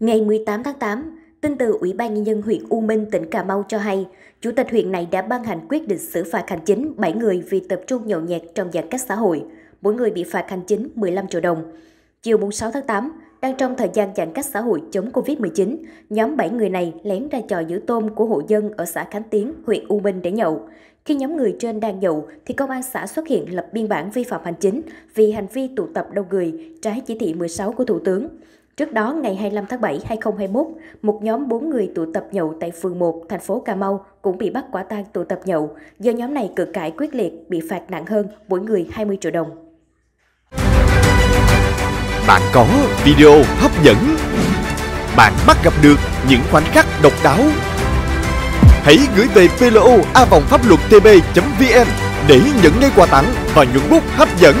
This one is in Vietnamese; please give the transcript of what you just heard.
Ngày 18 tháng 8, tin từ Ủy ban Nhân dân huyện U Minh, tỉnh Cà Mau cho hay, Chủ tịch huyện này đã ban hành quyết định xử phạt hành chính 7 người vì tập trung nhậu nhẹt trong giãn cách xã hội. Mỗi người bị phạt hành chính 15 triệu đồng. Chiều 6 tháng 8, đang trong thời gian giãn cách xã hội chống Covid-19, nhóm 7 người này lén ra trò giữ tôm của hộ dân ở xã Khánh Tiến, huyện U Minh để nhậu. Khi nhóm người trên đang nhậu, thì công an xã xuất hiện lập biên bản vi phạm hành chính vì hành vi tụ tập đông người, trái chỉ thị 16 của Thủ tướng. Trước đó, ngày 25 tháng 7, 2021, một nhóm 4 người tụ tập nhậu tại phường 1, thành phố Cà Mau cũng bị bắt quả tang tụ tập nhậu. Do nhóm này cự cãi quyết liệt, bị phạt nặng hơn, mỗi người 20 triệu đồng. Bạn có video hấp dẫn. Bạn bắt gặp được những khoảnh khắc độc đáo. Hãy gửi về plo a vòng pháp luật tb.vn để nhận ngay quà tặng và những bút hấp dẫn.